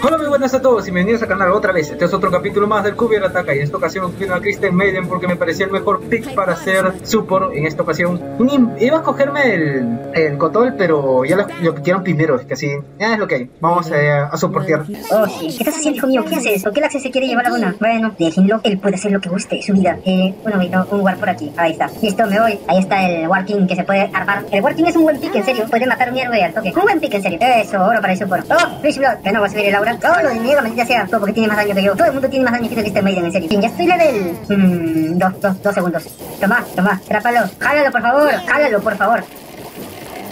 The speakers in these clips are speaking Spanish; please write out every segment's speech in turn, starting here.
Hola muy buenas a todos y bienvenidos al canal otra vez. Este es otro capítulo más del Cubier Ataca y en esta ocasión vino a Kristen Maiden porque me parecía el mejor pick para hacer support en esta ocasión. Ni- iba a cogerme el, el Cotol, pero ya lo, lo quitaron primero, es que así, ya es lo que hay. Vamos eh, a soportear. Oh, sí. ¿Qué estás haciendo, hijo mío? ¿Qué haces? ¿Por qué el Axel se quiere llevar a una? Bueno, déjenlo. Él puede hacer lo que guste, su vida. Eh, bueno, no, un war por aquí. Ahí está. Listo, me voy. Ahí está el War King que se puede armar. El War King es un buen pick, en serio. Puede matar un héroe al toque. Un buen pick, en serio. Eso, oro para el support. Oh, Fish Blood. Que no va a subir el aura. Todo lo de miedo, maldita sea. Todo porque tiene más daño que yo. Todo el mundo tiene más daño que yo que este Maiden, en serio. Ya estoy level. Mmm, dos, dos, dos segundos. Toma, toma. Trápalo. Jálalo, por favor. Jálalo, por favor.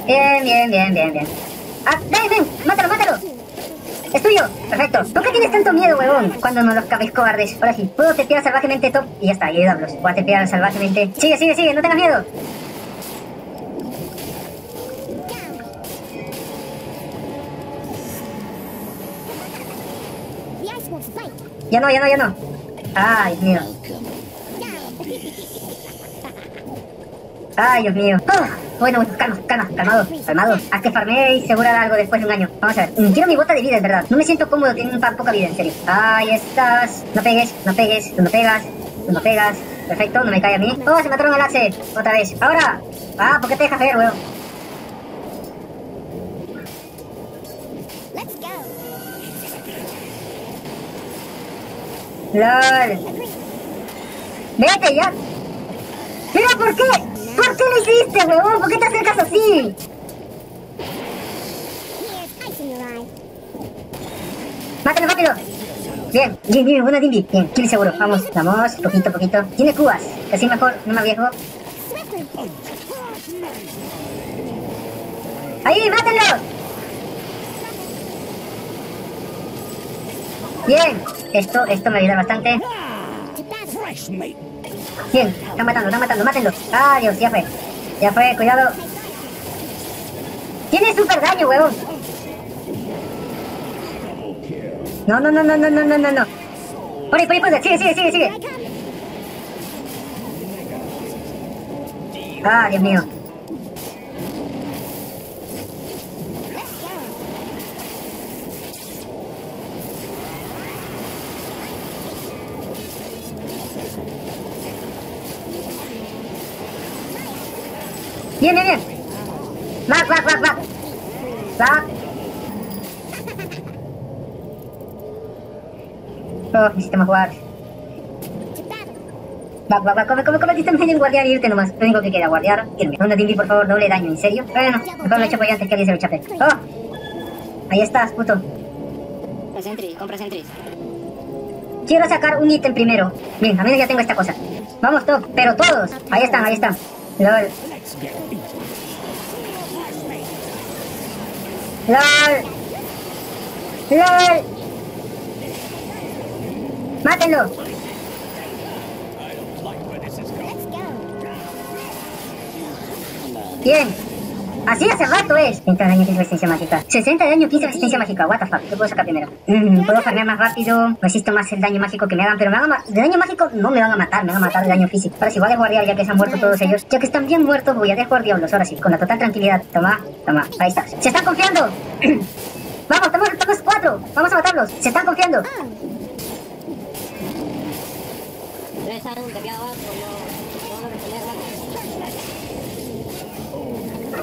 Bien, bien, bien, bien, bien. Ah, ven, ven. Mátalo, mátalo. ¡Es tuyo! Perfecto. ¿Por qué tienes tanto miedo, huevón? Cuando no los cabéis cobardes. Ahora sí, puedo tepear salvajemente top y ya está, y ayudarlos. A tepear salvajemente. Sigue, sigue, sigue, no tengas miedo. Ya no, ya no, ya no. Ay, Dios mío. Ay, Dios mío. Ah, bueno, bueno, calma, calma, calmado, calmado. Haz que farmee y segura algo después de un año. Vamos a ver. Mm, Quiero mi bota de vida, en verdad. No me siento cómodo teniendo tan poca vida, en serio. Ahí estás. No pegues, no pegues, tú no pegas, tú no pegas. Perfecto, no me cae a mí. Oh, se mataron al Axe. Otra vez. Ahora. Ah, ¿por qué te dejas ver, weón? LOL. Vete ya. Mira, ¿por qué? ¿Por qué lo hiciste, weón? ¿Por qué te acercas así? Mátalo rápido. Bien, bien, bien, buena Dimby. Bien, kill seguro. Vamos, vamos, poquito, poquito. Tiene cubas. Así mejor, no me arriesgo. Swiftly. ¡Ahí, mátenlo! Bien, esto, esto me ayuda bastante. Bien, están matando, están matando, mátenlo. Dios, ya fue. Ya fue, cuidado. Tiene super daño, huevón. No, no, no, no, no, no, no, no, no. Por ahí, por ahí, por ahí. Sigue, sigue, sigue, sigue. Ah, Dios mío. Bien, bien, bien. Back, back, back, back. Back. Oh, necesitamos jugar. Back, back, back. Come, come, come. Necesitamos en guardiar y irte nomás. Lo único que queda, guardiar, irme. Una Dimby, por favor, doble daño. ¿En serio? Bueno, mejor lo chapo yo antes que alguien se lo chape. Oh. Ahí estás, puto. Sentry, compra sentries. Quiero sacar un ítem primero. Bien, a menos ya tengo esta cosa. Vamos, top, pero todos. Ahí están, ahí están. LOL. LOL. LOL. Mátenlo. Bien. Así hace rato es. 30 de daño, 15 resistencia mágica. 60 de daño, 15 resistencia mágica. What the fuck. ¿Qué puedo sacar primero? Mm, puedo farmear más rápido. Resisto más el daño mágico que me hagan. Pero me hagan de daño mágico no me van a matar. Me van a matar de daño físico. Ahora sí, voy a desguardiar ya que se han muerto todos ellos. Ya que están bien muertos, voy a desguardiarlos. Ahora sí, con la total tranquilidad. Toma, toma. Ahí está. ¡Se están confiando! Vamos, estamos, estamos cuatro. Vamos a matarlos. Se están confiando. Tres abajo, no, no van a responder rápido.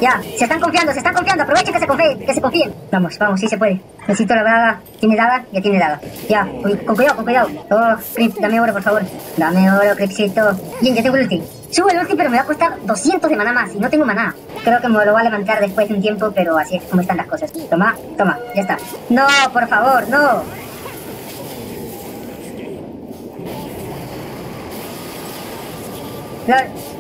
Ya, se están confiando, se están confiando. Aprovechen que se confíen, que se confíen. Vamos, vamos, sí se puede. Necesito la daga. ¿Tiene daga? Ya tiene daga. Ya, con cuidado, con cuidado. Oh, Crip, dame oro, por favor. Dame oro, Cripcito. Bien, ya tengo el ulti. Subo el ulti, pero me va a costar 200 de maná más y no tengo maná. Creo que me lo va a levantar después de un tiempo, pero así es como están las cosas. Toma, toma, ya está. No, por favor, no. Lol.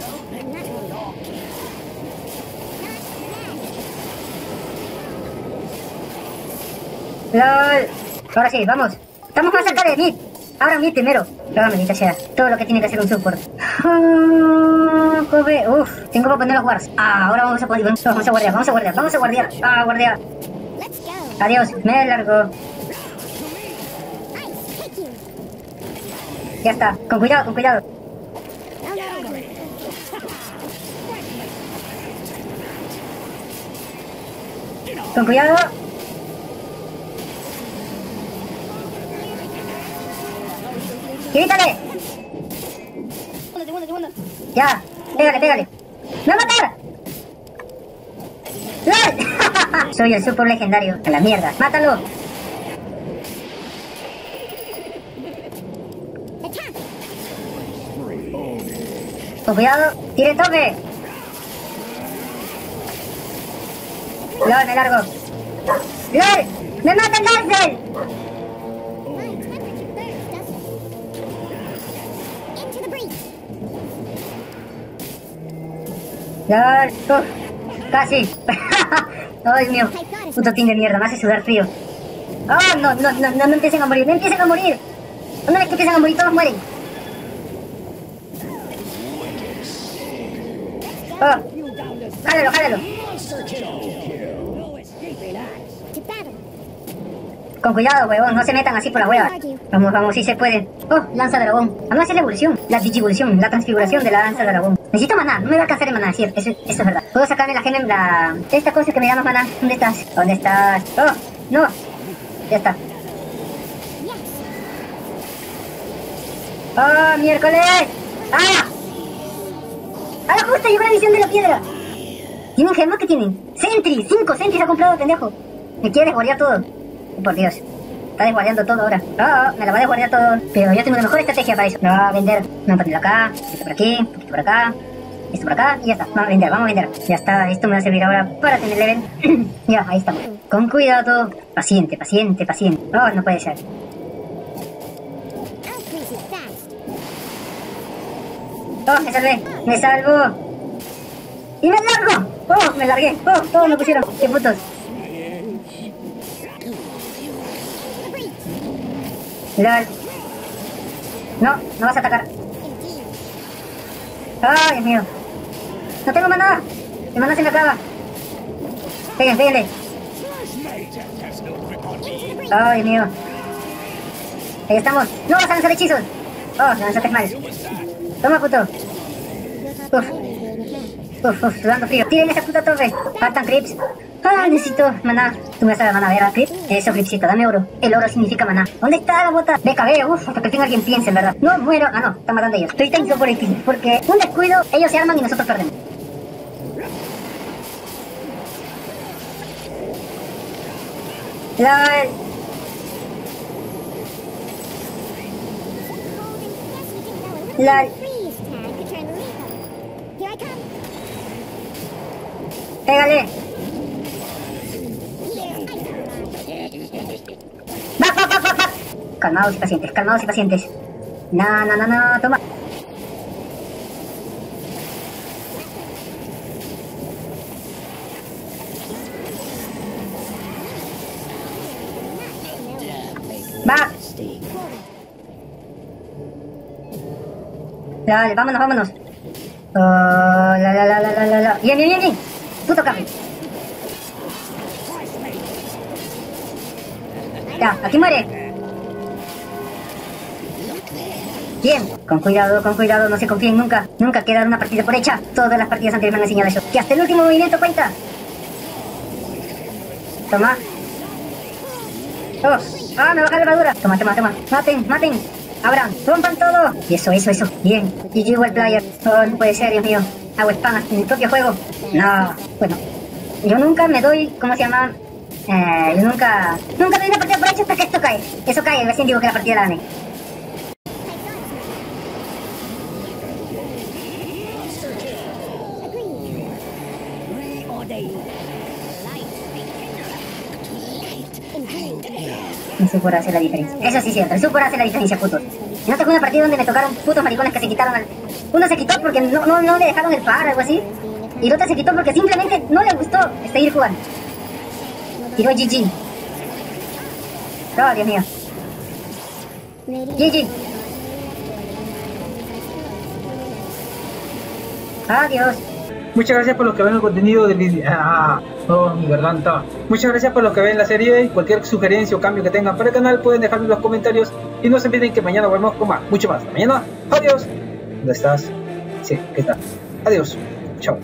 LOL. Ahora sí, vamos. Estamos más cerca de mí. Ahora mí primero. Luego maldita sea. Todo lo que tiene que hacer un support. Ah, joder. Uf, tengo que poner los wars. Ah, ahora vamos a poder. Vamos a guardiar, vamos a guardiar, vamos a guardiar. Ah. Adiós, me largo. Ya está. Con cuidado, con cuidado. Con cuidado. Segundo. Ya. Pégale, pégale. ¡Me va a matar! ¡Lol! Soy el super legendario. A la mierda. ¡Mátalo! Con cuidado. ¡Tire toque! ¡Lol, me largo! ¡Lol! ¡Me mata el Darcel! ¡Uf! ¡Casi! ¡Oh, Dios mío! Puto team de mierda, me hace sudar frío. ¡Oh, no, no, no, no, no empiecen a morir! ¡No empiecen a morir! Una vez que empiezan a morir, todos mueren. ¡Oh! ¡Jálalo, jálalo! Con cuidado, huevón, no se metan así por la hueva. Vamos, vamos, sí se puede. Oh, lanza de dragón. Vamos a hacer la evolución, la digivolución, la transfiguración de la lanza de dragón. Necesito maná, no me va a alcanzar el maná, sí, eso, es verdad. Puedo sacarme la gema, la... Esta cosa que me llama maná. ¿Dónde estás? ¿Dónde estás? Oh, no. Ya está. ¡Oh, miércoles! ¡Ah! ¡A la justa llegó la visión de la piedra! ¿Tienen gemas? ¿Qué tienen? ¡Sentry! ¡Cinco Sentries ha comprado, pendejo! Me quiere desguardiar todo. Oh, por Dios. Está desguardiando todo ahora. Oh, oh, me la va a desguardiar todo. Pero yo tengo una mejor estrategia para eso. No, va a vender. No, ponerlo acá. Esto por aquí. Esto por acá. Esto por acá. Y ya está. Vamos a vender, vamos a vender. Ya está. Esto me va a servir ahora para tener level. ya, ahí estamos. Con cuidado. Paciente, paciente, paciente. Oh, no puede ser. Oh, me salvé. Me salvo. ¡Y me largo! ¡Oh, me largué! ¡Oh, todos me pusieron! ¡Qué putos! The breach! LOL. No, no vas a atacar. ¡Ay, Dios mío! ¡No tengo maná! ¡Mi maná se me acaba! ¡Peguen, péguenle! ¡Ay, Dios mío! Ahí estamos. ¡No vas a lanzar hechizos! ¡Oh, lanzaste mal! ¡Toma, puto! Uf, uf, uf, sudando frío. ¡Tiren esa puta torre! ¡Faltan creeps! ¡Ah, necesito maná! Tú me vas a dar maná, ¿verdad, creep? Eso, creepcito, dame oro. El oro significa maná. ¿Dónde está la bota? BKB, uf, hasta que tenga alguien piense, en verdad. No, muero. Ah, no, están matando ellos. Estoy tenso por aquí, porque un descuido, ellos se arman y nosotros perdemos. LOL. Holding. Guess we didn't know a Lol. little freeze tag could turn lethal. Here I come! Pégale. Here, ice ¡Back, back, back, back, back! Calmados y pacientes, calmados y pacientes. No, no, no, no, toma. Back. Dale, vámonos, vámonos. Oh, la, la, la, la, la, la, la. Bien, bien, bien, bien. Puto. Ya, aquí muere. Bien, con cuidado, con cuidado, no se confíen nunca. Nunca queda una partida por hecha. Todas las partidas anteriores me han enseñado eso. Que hasta el último movimiento cuenta. Toma. Oh, ah, me baja la armadura. Toma, toma, toma. Maten, maten. Abran, rompan todo. Y eso, eso, eso. Bien. GG World Player. Oh, no puede ser, Dios mío. Hago spam en mi propio juego. No. Bueno, yo nunca me doy, ¿cómo se llama? Eh, yo nunca, nunca doy una partida por hecha hasta que esto cae. Eso cae, recién digo que la partida la gané. Hace la. Eso sí es cierto, el super hace la diferencia, putos. Y no tengo una partida donde me tocaron putos maricones que se quitaron al... Uno se quitó porque no, no, no le dejaron el par o algo así. Y el otro se quitó porque simplemente no le gustó seguir jugando. Tiró GG. Oh, Dios mío. GG. Adiós. Muchas gracias por los que ven el contenido vídeo. Ah, oh, mi garganta. Muchas gracias por los que ven la serie y cualquier sugerencia o cambio que tengan para el canal pueden dejarlo en los comentarios y no se olviden que mañana volvemos con más, mucho más. Mañana. Adiós. ¿Dónde estás? Sí, ¿qué tal? Adiós. Chao.